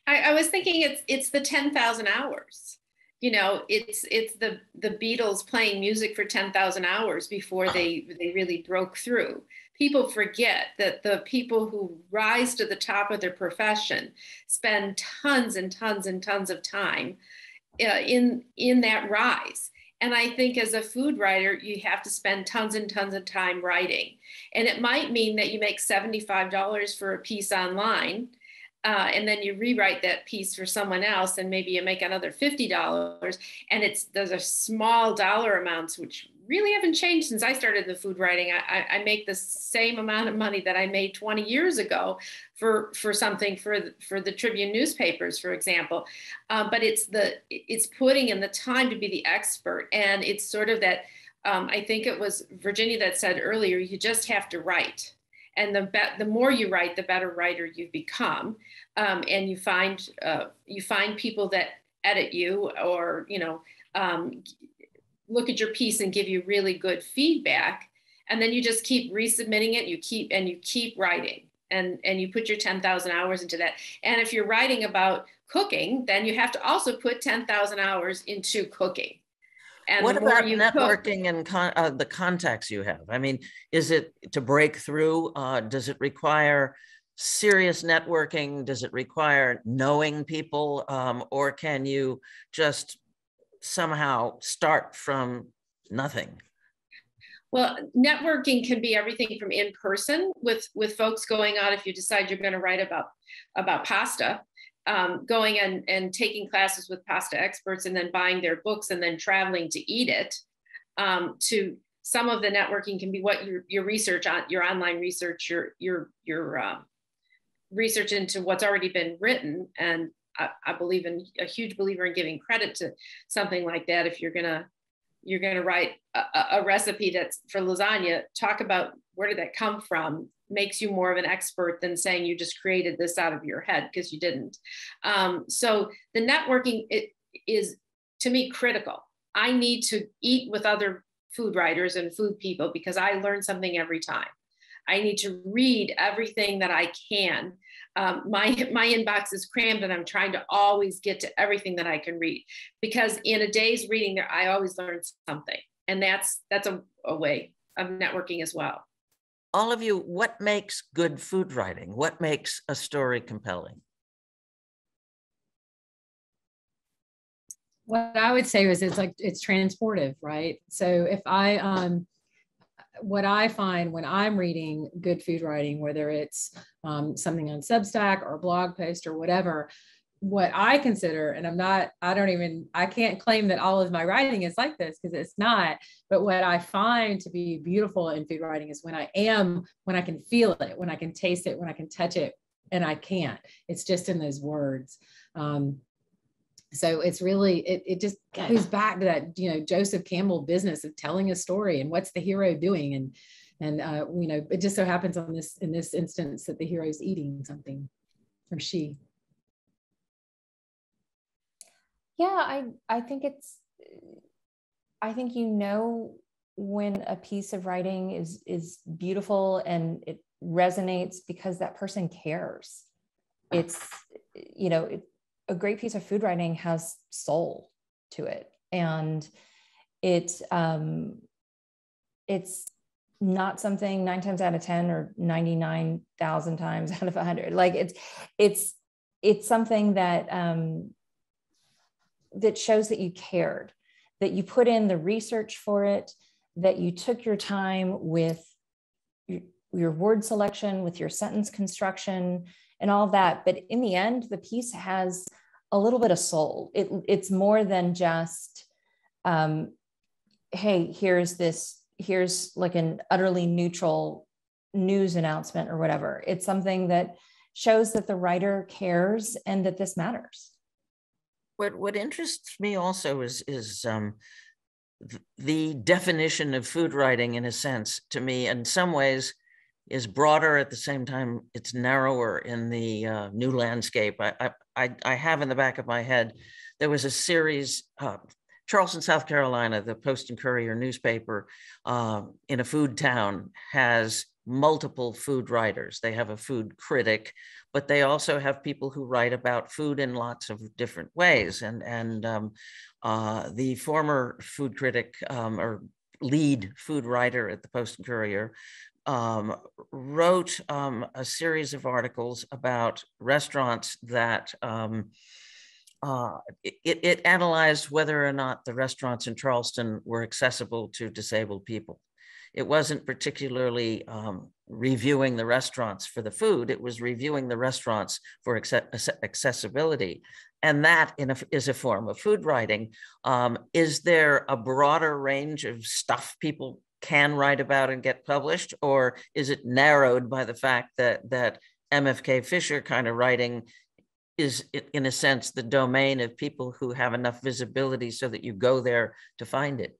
I, I was thinking it's it's the 10,000 hours. You know it's it's the the beatles playing music for 10,000 hours before they they really broke through people forget that the people who rise to the top of their profession spend tons and tons and tons of time uh, in in that rise. And i think as a food writer you have to spend tons and tons of time writing. And it might mean that you make $75 for a piece online uh, and then you rewrite that piece for someone else and maybe you make another $50 and it's those are small dollar amounts which really haven't changed since I started the food writing. I, I, make the same amount of money that I made 20 years ago for for something for the, for the Tribune newspapers, for example. Uh, but it's the it's putting in the time to be the expert, and it's sort of that. Um, I think it was Virginia that said earlier, you just have to write, and the be- the more you write, the better writer you become, um, and you find uh, you find people that edit you or you know um, look at your piece and give you really good feedback. And then you just keep resubmitting it you keep and you keep writing. And and you put your 10,000 hours into that. And if you're writing about cooking then you have to also put 10,000 hours into cooking.
And what about networking cook, and con- uh, the contacts you have? I mean is it to break through? Uh, does it require serious networking? Does it require knowing people? Um, or can you just somehow start from nothing
well, networking can be everything from in person with with folks going out if you decide you're going to write about about pasta, um, going and and taking classes with pasta experts and then buying their books and then traveling to eat it. Um, to some of the networking can be what your your research on your online research, your your your uh, research into what's already been written and I, I, believe in a huge believer in giving credit to something like that. If you're gonna you're going to write a, a, recipe that's for lasagna talk about where did that come from? Makes you more of an expert than saying you just created this out of your head because you didn't. Um, so the networking it is to me critical. I need to eat with other food writers and food people because i learn something every time. I need to read everything that i can um, my my inbox is crammed and i'm trying to always get to everything that i can read. Because in a day's reading there i always learn something. And that's that's a, a way of networking as well.
All of you what makes good food writing? What makes a story compelling?
What i would say is it's like it's transportive right? So if i um what I find when I'm reading good food writing, whether it's um, something on Substack or a blog post or whatever, what I consider, and I'm not, I don't even, I can't claim that all of my writing is like this because it's not. But what I find to be beautiful in food writing is when I am, when I can feel it, when I can taste it, when I can touch it, and I can't. It's just in those words. Um, so it's really it, it just goes back to that you know joseph campbell business of telling a story and what's the hero doing? And and uh, you know it just so happens on this in this instance that the hero's eating something or she.
Yeah i i think it's i think you know when a piece of writing is is beautiful and it resonates because that person cares. It's you know it, a great piece of food writing has soul to it. And it um, it's not something nine times out of 10 or 99,000 times out of 100 like it's it's it's something that um, that shows that you cared that you put in the research for it that you took your time with your, your word selection with your sentence construction and all that. But in the end the piece has a little bit of soul. It, it's more than just, um, hey, here's this, here's like an utterly neutral news announcement or whatever. It's something that shows that the writer cares and that this matters.
What what interests me also is is um, the definition of food writing, in a sense, to me, in some ways, is broader at the same time it's narrower in the uh, new landscape. I, I i have in the back of my head there was a series uh, charleston south carolina the post and courier newspaper uh, in a food town has multiple food writers. They have a food critic but they also have people who write about food in lots of different ways. And and um, uh, the former food critic um, or lead food writer at the Post and Courier, um, wrote um, a series of articles about restaurants that um, uh, it, it, analyzed whether or not the restaurants in Charleston were accessible to disabled people. It wasn't particularly um, reviewing the restaurants for the food, it was reviewing the restaurants for accessibility. And that a, is a form of food writing. Um, is there a broader range of stuff people can write about and get published, or is it narrowed by the fact that that MFK Fisher kind of writing is, in a sense, the domain of people who have enough visibility so that you go there to find it?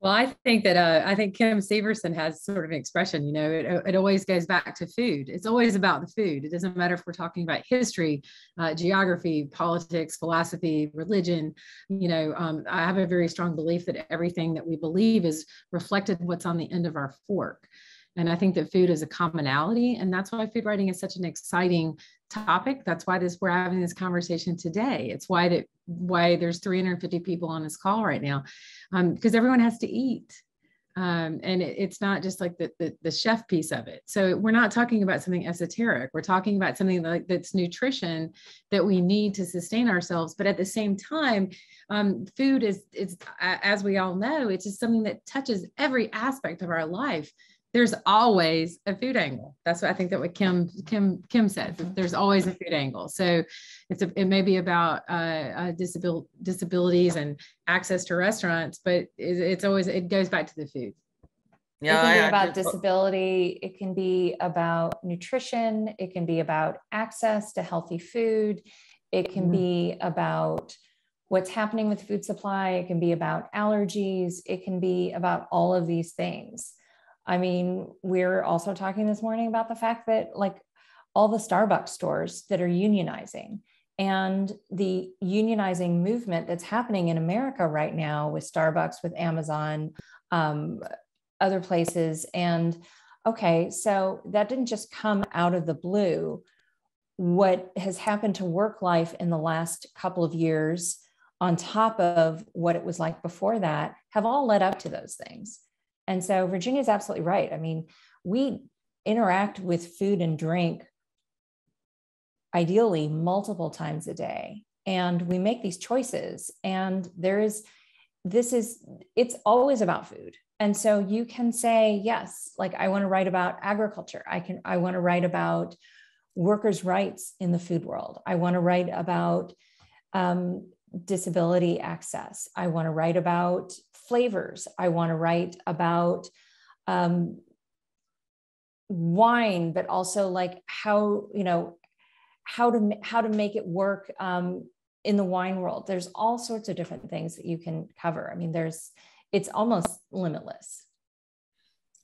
Well, I think that uh, I think Kim Severson has sort of an expression, you know, it, it always goes back to food. It's always about the food. It doesn't matter if we're talking about history, uh, geography, politics, philosophy, religion. You know, um, I have a very strong belief that everything that we believe is reflected what's on the end of our fork. And I think that food is a commonality. And that's why food writing is such an exciting topic. That's why this we're having this conversation today. It's why that why there's 350 people on this call right now, um, because everyone has to eat. Um, and it, it's not just like the, the, the chef piece of it. So we're not talking about something esoteric. We're talking about something like that's nutrition that we need to sustain ourselves. But at the same time, um, food is is as we all know, it's just something that touches every aspect of our life there's always a food angle. That's what I think that what Kim Kim Kim said. There's always a food angle. So it's a, it may be about uh, uh, disabil- disabilities and access to restaurants, but it, it's always it goes back to the food.
Yeah, it can be I, about I, disability. It can be about nutrition. It can be about access to healthy food. It can mm-hmm. be about what's happening with food supply. It can be about allergies. It can be about all of these things. I mean, we're also talking this morning about the fact that like all the Starbucks stores that are unionizing and the unionizing movement that's happening in America right now with Starbucks, with Amazon, um, other places. And okay, so that didn't just come out of the blue. What has happened to work life in the last couple of years, on top of what it was like before that, have all led up to those things. And so Virginia is absolutely right. I mean, we interact with food and drink ideally multiple times a day and we make these choices and there is this is it's always about food. And so you can say yes like i want to write about agriculture. I can i want to write about workers rights in the food world. I want to write about um, disability access. I want to write about flavors. I want to write about um, wine, but also like how you know how to how to make it work um, in the wine world. There's all sorts of different things that you can cover. I mean, there's it's almost limitless.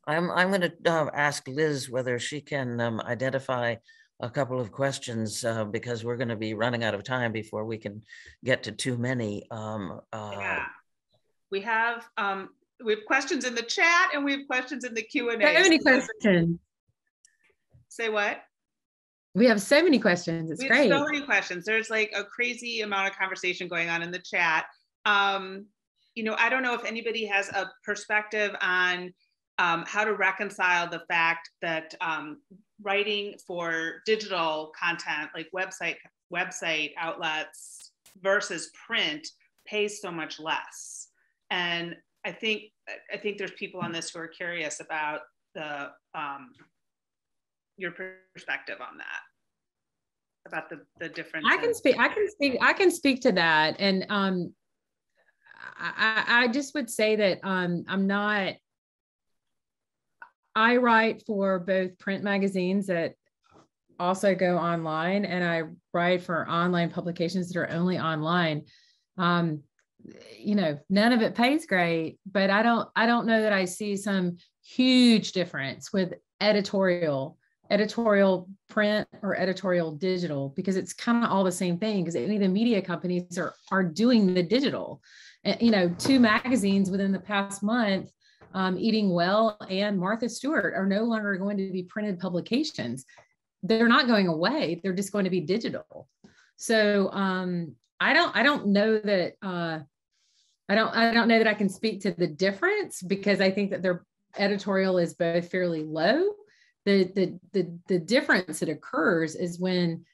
I'm I'm going to uh, ask Liz whether she can um, identify a couple of questions uh, because we're going to be running out of time before we can get to too many. Um,
uh, yeah. We have um, we have questions in the chat and we have questions in the Q and A.
So many questions.
Say what?
We have so many questions. It's great.
So many questions. There's like a crazy amount of conversation going on in the chat. Um, you know, I don't know if anybody has a perspective on um, how to reconcile the fact that um, writing for digital content, like website website outlets versus print, pays so much less and I think I think there's people on this who are curious about the um, your perspective on that about the the difference.
I can speak. I can speak. I can speak to that, and um, I, I just would say that um, I'm not. I write for both print magazines that also go online, and I write for online publications that are only online. Um, you know none of it pays great but i don't i don't know that i see some huge difference with editorial editorial print or editorial digital because it's kind of all the same thing because any of the media companies are are doing the digital. And you know two magazines within the past month um, eating well and martha stewart are no longer going to be printed publications. They're not going away they're just going to be digital. So um, I don't I don't know that uh, I don't I don't know that I can speak to the difference because I think that their editorial is both fairly low. The the the the difference that occurs is when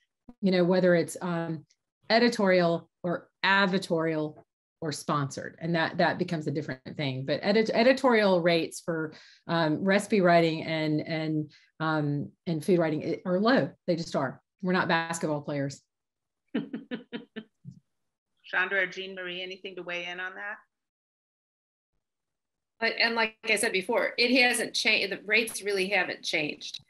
you know whether it's um, editorial or advertorial or sponsored and that that becomes a different thing. But edit, editorial rates for um, recipe writing and and um, and food writing are low. They just are. We're not basketball players
Chandra or Jean Marie, anything to weigh in on that?
And like I said before, it hasn't changed. The rates really haven't changed.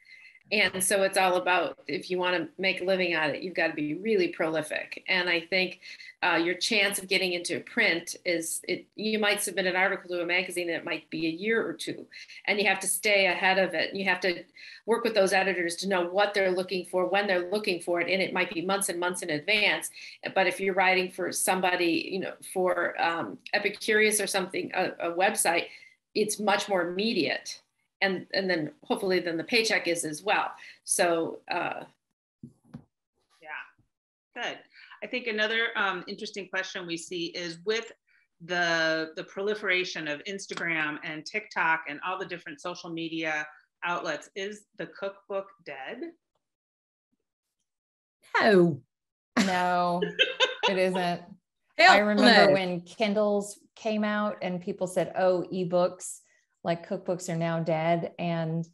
And so it's all about if you want to make a living at it, you've got to be really prolific. And I think uh, your chance of getting into print is it you might submit an article to a magazine that might be a year or two and you have to stay ahead of it. You have to work with those editors to know what they're looking for when they're looking for it and it might be months and months in advance. But if you're writing for somebody you know for um, epicurious or something a, a website it's much more immediate and and then hopefully then the paycheck is as well so uh,
yeah good I think another um, interesting question we see is with the the proliferation of Instagram and TikTok and all the different social media outlets, is the cookbook dead?
No.
No, it isn't. I remember no. when Kindles came out and people said, "Oh, ebooks like cookbooks are now dead," and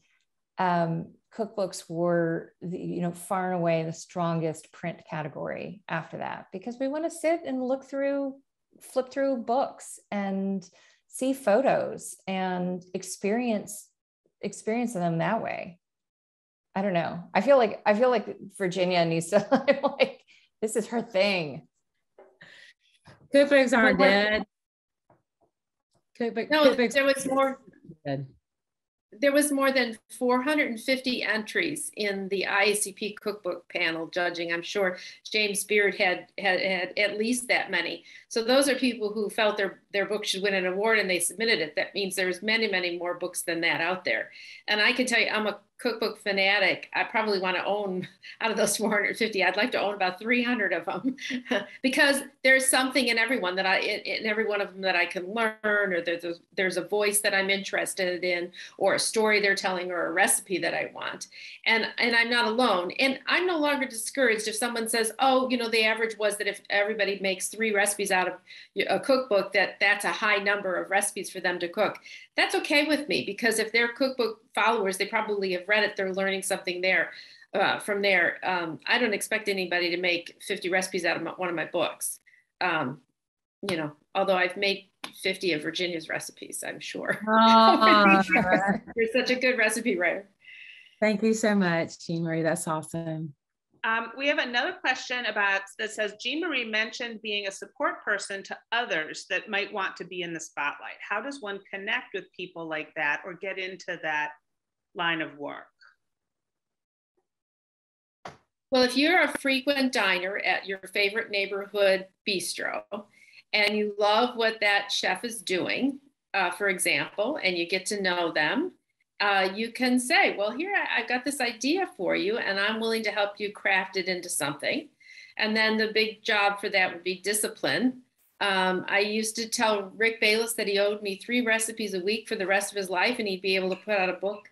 um, cookbooks were the, you know far and away the strongest print category after that because we want to sit and look through flip through books and see photos and experience experience them that way. I don't know. I feel like i feel like virginia needs to like this is her thing.
Cookbooks aren't dead.
Cookbook, no cookbooks there was more dead there was more than 450 entries in the IACP cookbook panel judging. I'm sure James Beard had, had, had at least that many. So those are people who felt their, their book should win an award and they submitted it. That means there's many, many more books than that out there. And I can tell you, I'm a cookbook fanatic, I probably want to own out of those 450, I'd like to own about 300 of them because there's something in everyone that I, in, in, every one of them that I can learn, or there's a, there's a voice that I'm interested in, or a story they're telling, or a recipe that I want. And, and I'm not alone. And I'm no longer discouraged if someone says, oh, you know, the average was that if everybody makes three recipes out of a cookbook, that that's a high number of recipes for them to cook that's okay with me because if they're cookbook followers, they probably have read it, they're learning something there. Uh, from there, um, I don't expect anybody to make 50 recipes out of my, one of my books. Um, you know, although I've made 50 of Virginia's recipes, I'm sure. Uh, You're such a good recipe writer.
Thank you so much, Jean Marie. That's awesome.
Um, we have another question about that says Jean Marie mentioned being a support person to others that might want to be in the spotlight. How does one connect with people like that or get into that line of work?
Well, if you're a frequent diner at your favorite neighborhood bistro and you love what that chef is doing, uh, for example, and you get to know them, uh, you can say, well, here, I, have got this idea for you, and I'm willing to help you craft it into something. And then the big job for that would be discipline. Um, I used to tell Rick Bayless that he owed me three recipes a week for the rest of his life, and he'd be able to put out a book,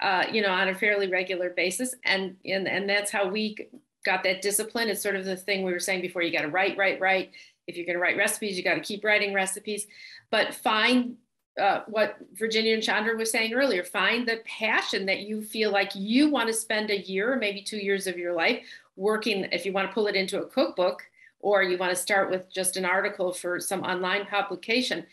uh, you know, on a fairly regular basis. And, and, and that's how we got that discipline. It's sort of the thing we were saying before you got to write, write, write. If you're going to write recipes, you got to keep writing recipes, but find uh, what Virginia and Chandra was saying earlier. Find the passion that you feel like you want to spend a year or maybe two years of your life working. If you want to pull it into a cookbook, or you want to start with just an article for some online publication,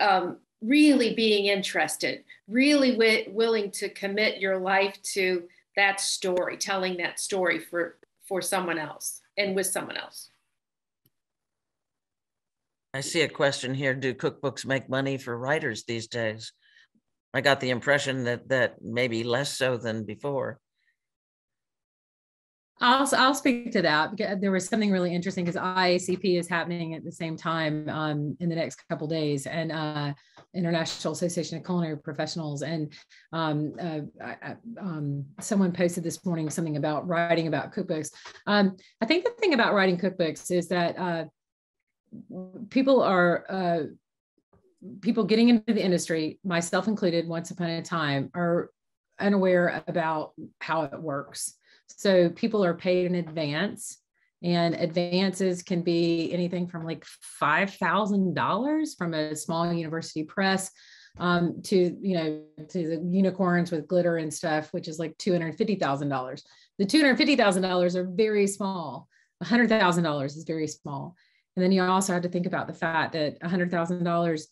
um, really being interested, really wi- willing to commit your life to that story, telling that story for for someone else and with someone else.
I see a question here. Do cookbooks make money for writers these days? I got the impression that that maybe less so than before.
I'll, I'll speak to that. There was something really interesting because IACP is happening at the same time um, in the next couple days, and uh, International Association of Culinary Professionals. And um, uh, I, um, someone posted this morning something about writing about cookbooks. Um, I think the thing about writing cookbooks is that uh, people are uh, people getting into the industry, myself included, once upon a time, are unaware about how it works. So people are paid in advance, and advances can be anything from like five thousand dollars from a small university press um, to you know to the unicorns with glitter and stuff, which is like two hundred fifty thousand dollars. The two hundred fifty thousand dollars are very small. hundred thousand dollars is very small. And then you also have to think about the fact that $100,000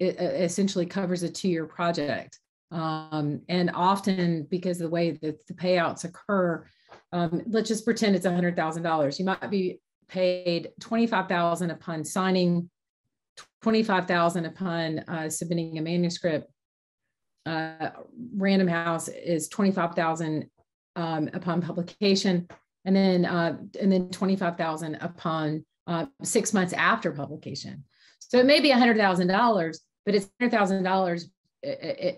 essentially covers a two-year project. Um, and often because of the way that the payouts occur, um, let's just pretend it's $100,000. You might be paid 25,000 upon signing, 25,000 upon uh, submitting a manuscript. Uh, Random House is 25,000 um, upon publication, and then uh, and then 25,000 upon uh, six months after publication. So it may be $100,000, but it's $100,000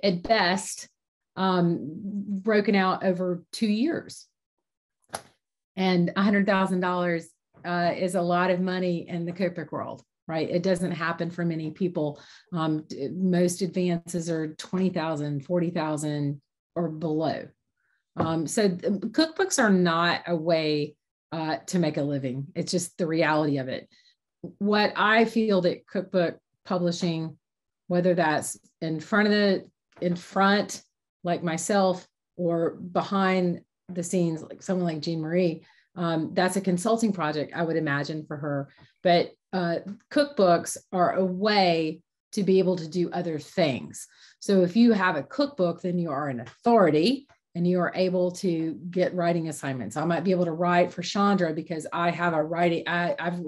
at best, um, broken out over two years. And $100,000 uh, is a lot of money in the cookbook world, right? It doesn't happen for many people. Um, most advances are 20,000, 40,000 or below. Um, so cookbooks are not a way uh, to make a living. It's just the reality of it. What I feel that cookbook publishing, whether that's in front of the in front, like myself, or behind the scenes, like someone like Jean Marie, um, that's a consulting project, I would imagine for her. But uh, cookbooks are a way to be able to do other things. So if you have a cookbook, then you are an authority and you are able to get writing assignments. I might be able to write for Chandra because I have a writing, I I've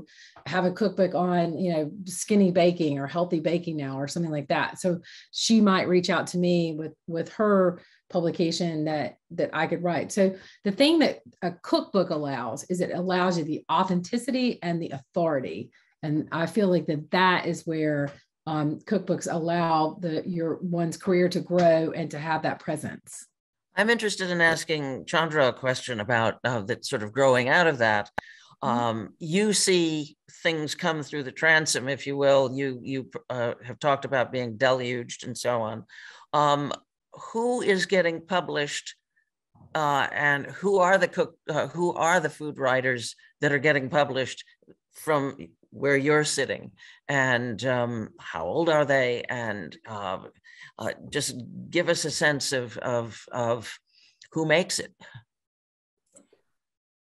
have a cookbook on, you know, skinny baking or healthy baking now or something like that. So she might reach out to me with with her publication that that I could write. So the thing that a cookbook allows is it allows you the authenticity and the authority. And I feel like that that is where um, cookbooks allow the your one's career to grow and to have that presence.
I'm interested in asking Chandra a question about uh, that sort of growing out of that. Mm-hmm. Um, you see things come through the transom, if you will. You you uh, have talked about being deluged and so on. Um, who is getting published, uh, and who are the cook? Uh, who are the food writers that are getting published from where you're sitting? And um, how old are they? And uh, just give us a sense of, of, of who makes it.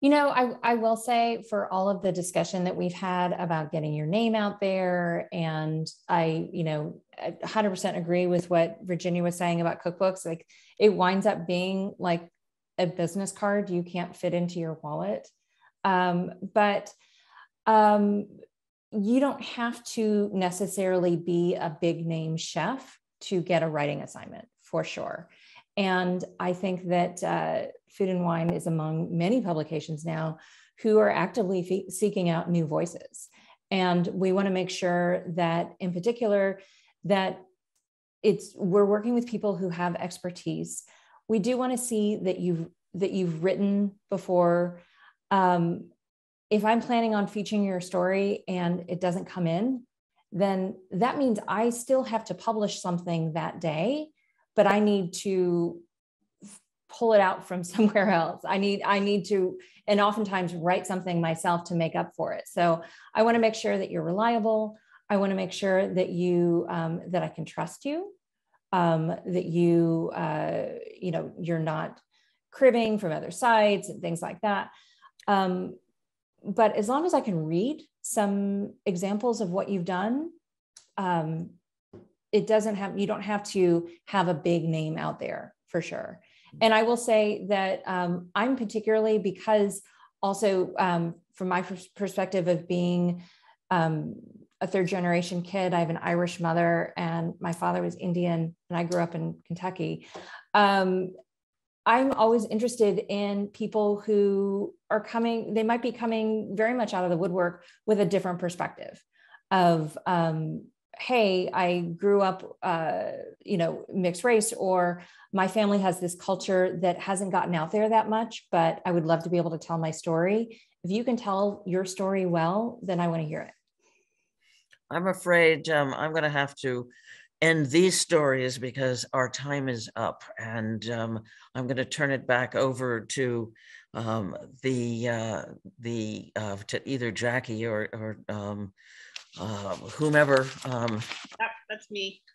You know, I, I will say for all of the discussion that we've had about getting your name out there, and I, you know, 100% agree with what Virginia was saying about cookbooks. Like it winds up being like a business card you can't fit into your wallet. Um, but um, you don't have to necessarily be a big name chef to get a writing assignment for sure. And I think that uh, Food and Wine is among many publications now who are actively seeking out new voices. And we want to make sure that, in particular, that it's we're working with people who have expertise. We do want to see that you've that you've written before. Um, if I'm planning on featuring your story and it doesn't come in, then that means I still have to publish something that day, but I need to pull it out from somewhere else. I need I need to and oftentimes write something myself to make up for it. So I want to make sure that you're reliable. I want to make sure that you um, that I can trust you, um, that you uh, you know you're not cribbing from other sites and things like that. Um, but as long as I can read some examples of what you've done. Um, it doesn't have, you don't have to have a big name out there for sure. And I will say that um, I'm particularly because also um, from my perspective of being um, a third generation kid, I have an Irish mother and my father was Indian and I grew up in Kentucky. I'm always interested in people who are coming, they might be coming very much out of the woodwork with a different perspective of, um, hey, I grew up, uh, you know, mixed race, or my family has this culture that hasn't gotten out there that much, but I would love to be able to tell my story. If you can tell your story well, then I want to hear it.
I'm afraid um, I'm going to have to end these stories because our time is up and um, I'm going to turn it back over to um, the uh, the uh, to either Jackie or or um, uh, whomever. Um,
that, that's me.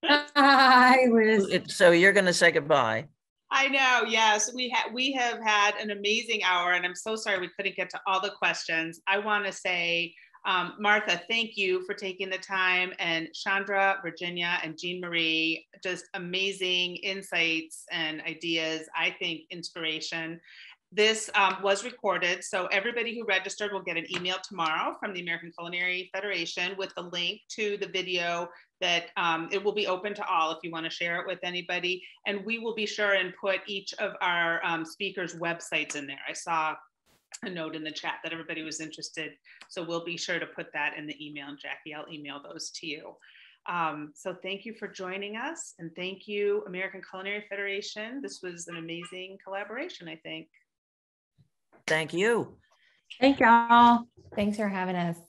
I was.
So you're going to say goodbye.
I know. Yes, we have we have had an amazing hour, and I'm so sorry we couldn't get to all the questions. I want to say um, Martha, thank you for taking the time. And Chandra, Virginia, and Jean Marie, just amazing insights and ideas, I think inspiration. this um, was recorded, so everybody who registered will get an email tomorrow from the American Culinary Federation with the link to the video that um, it will be open to all if you want to share it with anybody. And we will be sure and put each of our um, speakers' websites in there. I saw a note in the chat that everybody was interested. So we'll be sure to put that in the email. And Jackie, I'll email those to you. Um, so thank you for joining us and thank you, American Culinary Federation. This was an amazing collaboration, I think.
Thank you.
Thank y'all.
Thanks for having us.